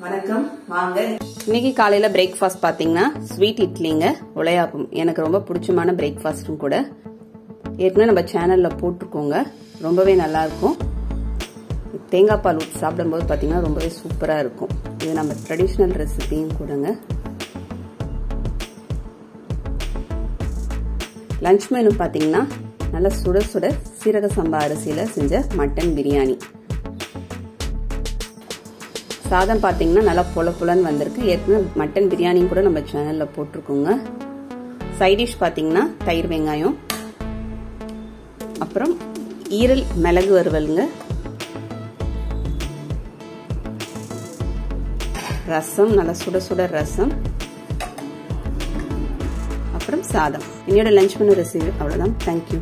வணக்கம் வாங்க. இன்னைக்கு காலையில பிரேக்ஃபாஸ்ட் பாத்தீங்கன்னா ஸ்வீட் இட்லிங்க உலையாப்பம் எனக்கு ரொம்ப பிடிச்சமான பிரேக்ஃபாஸ்டும் கூட. ஏற்கனவே நம்ம சேனல்ல போட்டிருக்கோங்க. ரொம்பவே நல்லா இருக்கும். தேங்காய் பால் ஊற்றி சாப்பிடும்போது பார்த்தீங்கன்னா ரொம்பவே சூப்பராக இருக்கும். இது நம்ம ட்ரெடிஷ்னல் ரெசிபியும் கூடங்க. லஞ்ச் மெனு பார்த்தீங்கன்னா நல்லா சுட சுட சீரக சம்பா அரிசியில் செஞ்ச மட்டன் பிரியாணி. சாதம் பார்த்தீங்கன்னா நல்லா புல புலன்னு வந்திருக்கு. ஏற்கனவே மட்டன் பிரியாணியும் கூட நம்ம சேனலில் போட்டிருக்கோங்க. சைடிஷ் பார்த்தீங்கன்னா தயிர் வெங்காயம். அப்புறம் ஈரல் மிளகு வறுவலுங்க. ரசம் நல்லா சுட சுட ரசம். அப்புறம் சாதம். என்னோட லஞ்ச் பண்ண ரெசிபி அவ்வளோதான் தேங்க்யூ